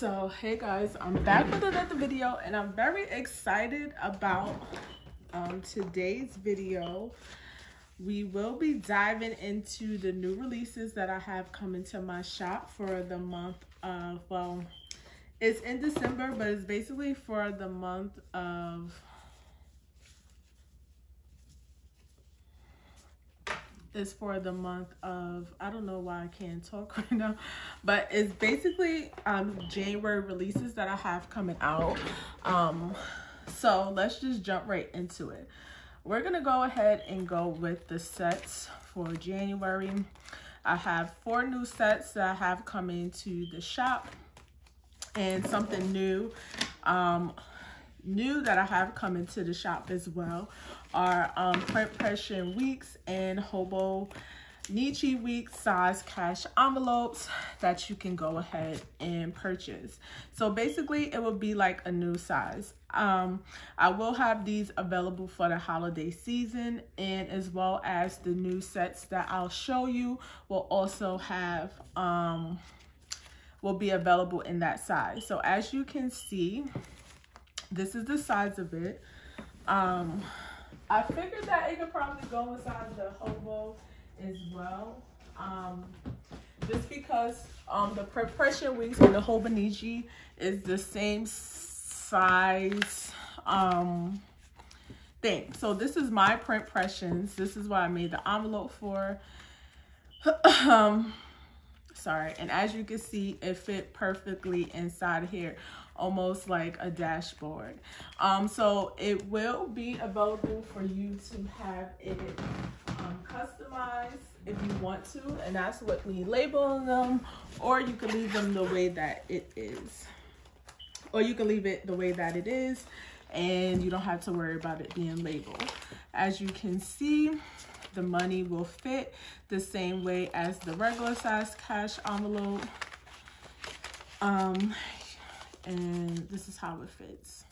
so hey guys i'm back with another video and i'm very excited about um, today's video. We will be diving into the new releases that i have coming to my shop for the month of well it's in december but it's basically for the month of is for the month of I don't know why I can't talk right now, but it's basically um January releases that I have coming out. Um so let's just jump right into it. We're gonna go ahead and go with the sets for January. I have four new sets that I have coming to the shop and something new. Um new that I have coming to the shop as well are um, Print Pression Weeks and Hobonichi Week size cash envelopes that you can go ahead and purchase. So basically it will be like a new size. Um, I will have these available for the holiday season and as well as the new sets that I'll show you will also have um, will be available in that size. So as you can see, this is the size of it. Um, I figured that it could probably go inside the hobo as well. Um, just because um, the Pression wings and the Hobonichi is the same size um, thing. So this is my print pressions. This is what I made the envelope for. um, sorry. And as you can see, it fit perfectly inside here almost like a dashboard. Um, so it will be available for you to have it um, customized if you want to, and that's what me labeling them, or you can leave them the way that it is. Or you can leave it the way that it is, and you don't have to worry about it being labeled. As you can see, the money will fit the same way as the regular size cash envelope. Um, and this is how it fits.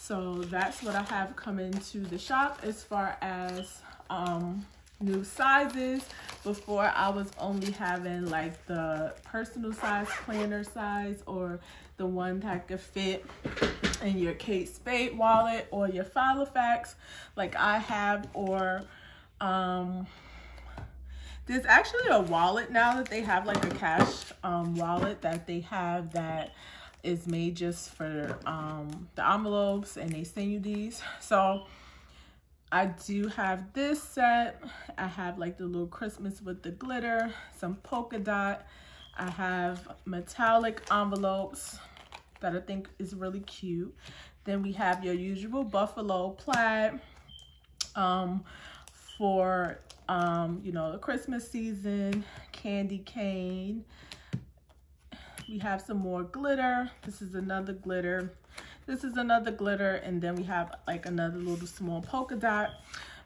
So that's what I have coming to the shop as far as um, new sizes. Before I was only having like the personal size planner size or the one that could fit in your Kate Spade wallet or your Filofax like I have or um, there's actually a wallet now that they have like a cash um, wallet that they have that is made just for um, the envelopes and they send you these. So I do have this set. I have like the little Christmas with the glitter, some polka dot. I have metallic envelopes that I think is really cute. Then we have your usual buffalo plaid um, for um, you know, the Christmas season, candy cane. We have some more glitter. This is another glitter. This is another glitter. And then we have like another little small polka dot.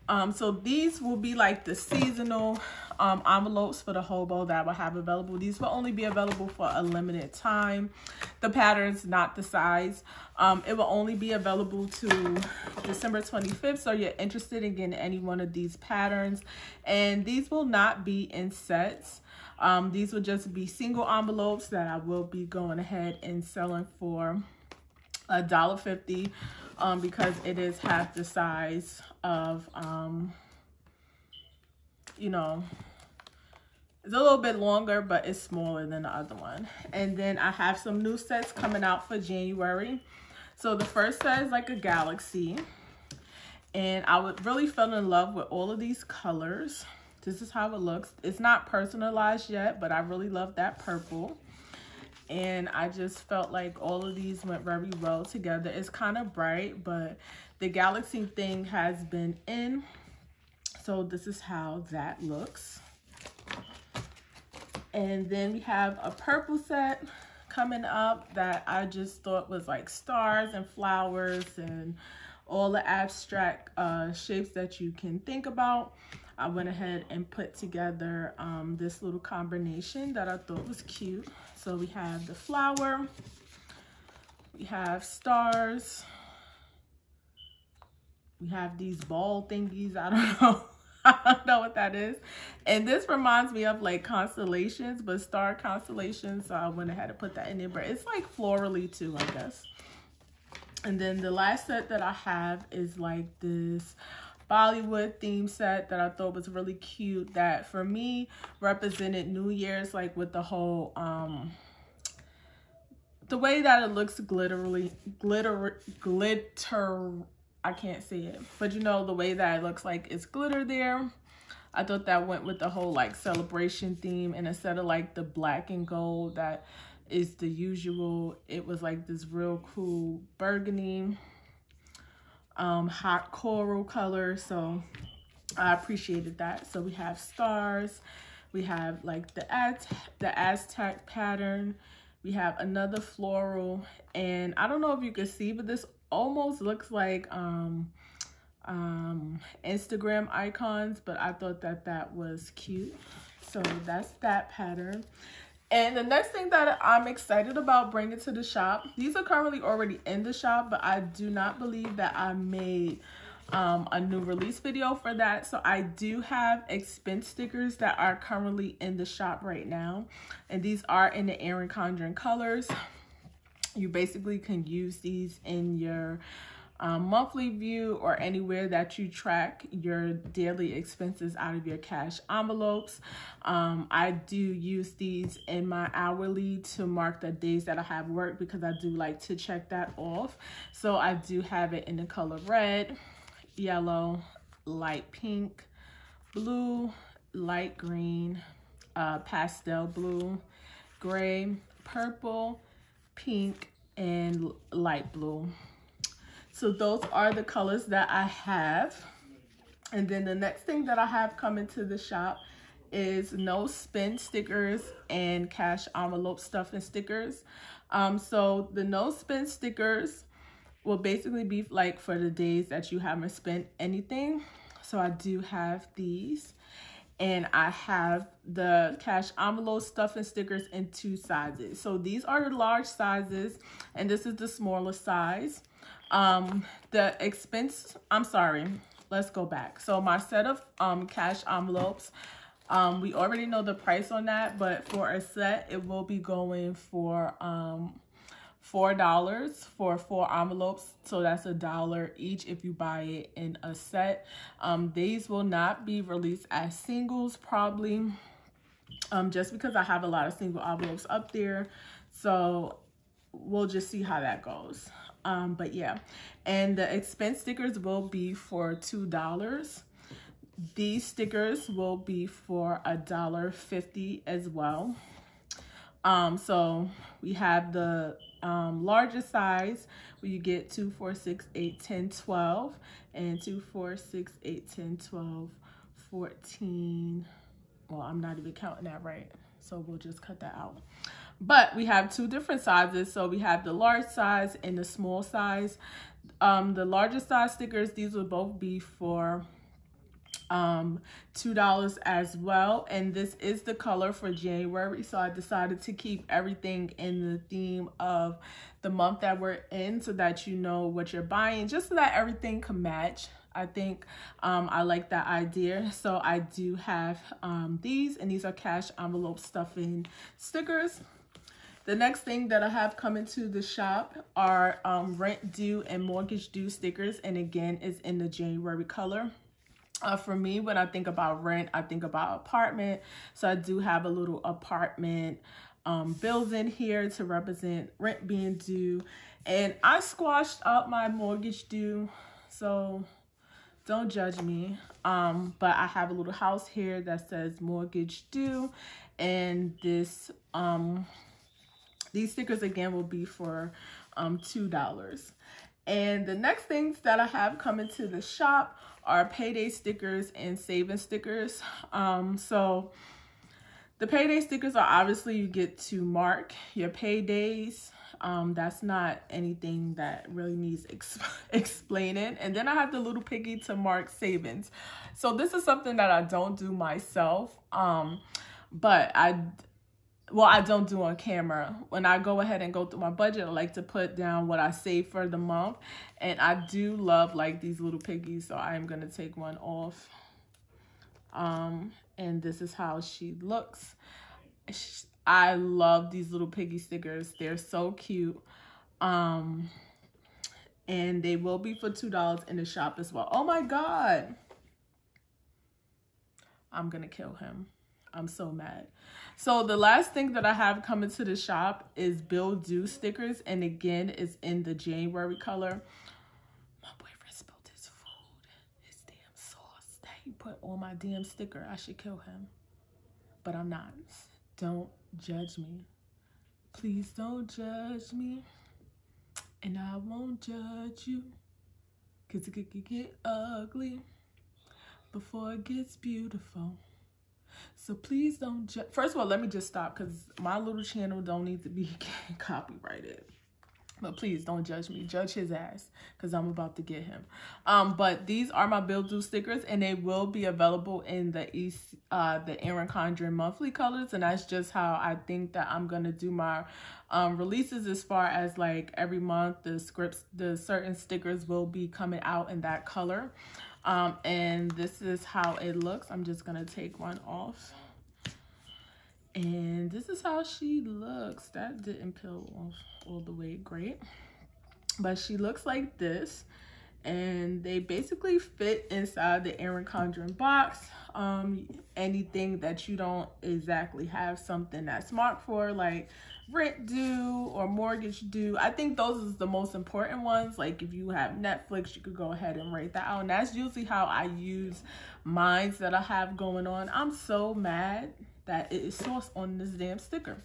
Um, so these will be like the seasonal um, envelopes for the hobo that will have available. These will only be available for a limited time. The patterns, not the size. Um, it will only be available to December 25th. So you're interested in getting any one of these patterns. And these will not be in sets. Um, these will just be single envelopes that I will be going ahead and selling for a dollar fifty um, because it is half the size of, um, you know, it's a little bit longer, but it's smaller than the other one. And then I have some new sets coming out for January. So the first set is like a galaxy. And I really fell in love with all of these colors. This is how it looks. It's not personalized yet, but I really love that purple and I just felt like all of these went very well together. It's kind of bright, but the galaxy thing has been in. So this is how that looks. And then we have a purple set coming up that I just thought was like stars and flowers and all the abstract uh, shapes that you can think about. I went ahead and put together um, this little combination that I thought was cute. So we have the flower, we have stars, we have these ball thingies, I don't know. I don't know what that is. And this reminds me of like constellations, but star constellations. So I went ahead and put that in there. But it's like florally too, I guess. And then the last set that I have is like this Bollywood theme set that I thought was really cute that for me represented New Year's like with the whole um the way that it looks glitterly glitter glitter I can't see it but you know the way that it looks like it's glitter there I thought that went with the whole like celebration theme and instead of like the black and gold that is the usual it was like this real cool burgundy um, hot coral color. So I appreciated that. So we have stars. We have like the, Az the Aztec pattern. We have another floral. And I don't know if you can see, but this almost looks like um, um, Instagram icons. But I thought that that was cute. So that's that pattern. And the next thing that I'm excited about bringing to the shop, these are currently already in the shop, but I do not believe that I made um, a new release video for that. So I do have expense stickers that are currently in the shop right now. And these are in the Erin Condren colors. You basically can use these in your um, monthly view or anywhere that you track your daily expenses out of your cash envelopes. Um, I do use these in my hourly to mark the days that I have work because I do like to check that off. So I do have it in the color red, yellow, light pink, blue, light green, uh, pastel blue, gray, purple, pink, and light blue. So those are the colors that I have. And then the next thing that I have coming to the shop is no spin stickers and cash envelope stuff and stickers. Um, so the no spin stickers will basically be like for the days that you haven't spent anything. So I do have these and I have the cash envelope stuffing stickers in two sizes. So these are the large sizes and this is the smaller size. Um, the expense, I'm sorry, let's go back. So my set of um, cash envelopes, um, we already know the price on that, but for a set, it will be going for um, $4 for four envelopes. So that's a dollar each if you buy it in a set. Um, these will not be released as singles probably um, just because I have a lot of single envelopes up there. So we'll just see how that goes um but yeah and the expense stickers will be for two dollars these stickers will be for a dollar fifty as well um so we have the um largest size where you get two four six eight ten twelve and two four six eight ten twelve fourteen well i'm not even counting that right so we'll just cut that out but we have two different sizes. So we have the large size and the small size. Um, the largest size stickers, these will both be for um two dollars as well and this is the color for january so i decided to keep everything in the theme of the month that we're in so that you know what you're buying just so that everything can match I think um, I like that idea. So I do have um, these and these are cash envelope stuffing stickers. The next thing that I have coming to the shop are um, rent due and mortgage due stickers. And again, it's in the January color. Uh, for me, when I think about rent, I think about apartment. So I do have a little apartment um, bills in here to represent rent being due. And I squashed up my mortgage due. So don't judge me. Um, but I have a little house here that says mortgage due. And this um, these stickers again will be for um, $2. And the next things that I have coming to the shop are payday stickers and saving stickers. Um, so the payday stickers are obviously you get to mark your paydays. Um, that's not anything that really needs exp explaining. And then I have the little piggy to mark savings. So this is something that I don't do myself. Um, but I well i don't do on camera when i go ahead and go through my budget i like to put down what i save for the month and i do love like these little piggies so i am going to take one off Um, and this is how she looks. I love these little piggy stickers. They're so cute. Um, and they will be for $2 in the shop as well. Oh my God. I'm going to kill him. I'm so mad. So the last thing that I have coming to the shop is Bill Due stickers. And again, it's in the January color. My boyfriend spilled his food, his damn sauce that he put on my damn sticker. I should kill him. But I'm not. Don't judge me. Please don't judge me. And I won't judge you. Cause it could get ugly before it gets beautiful. So please don't. First of all, let me just stop because my little channel don't need to be copyrighted. But please don't judge me. Judge his ass because I'm about to get him. Um, but these are my Bill Due stickers and they will be available in the East, uh, the Erin Condren monthly colors. And that's just how I think that I'm going to do my um, releases as far as like every month the scripts, the certain stickers will be coming out in that color. Um, and this is how it looks. I'm just to take one off. And this is how she looks. That didn't peel off all the way great. But she looks like this. And they basically fit inside the Erin Condren box. Um, anything that you don't exactly have something that's marked for, like rent due or mortgage due. I think those is the most important ones. Like if you have Netflix, you could go ahead and write that out. And that's usually how I use mines that I have going on. I'm so mad that it is sourced on this damn sticker.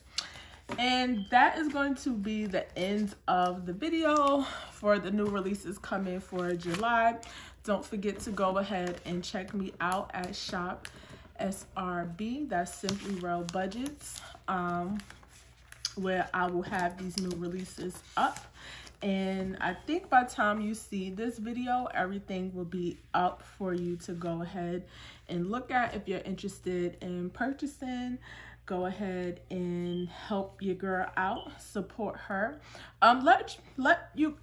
And that is going to be the end of the video for the new releases coming for July. Don't forget to go ahead and check me out at Shop SRB. That's Simply Rell Budgets. Um, where I will have these new releases up. And I think by the time you see this video, everything will be up for you to go ahead and look at if you're interested in purchasing go ahead and help your girl out support her um let let you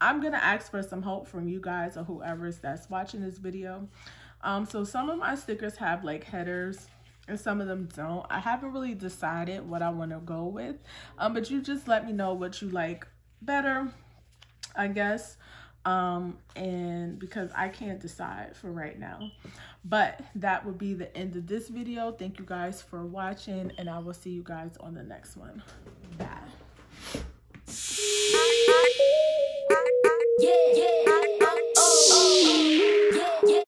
i'm gonna ask for some help from you guys or whoever's that's watching this video um so some of my stickers have like headers and some of them don't. I haven't really decided what I want to go with. Um, but you just let me know what you like better, I guess. Um, and because I can't decide for right now. But that would be the end of this video. Thank you guys for watching and I will see you guys on the next one. Bye.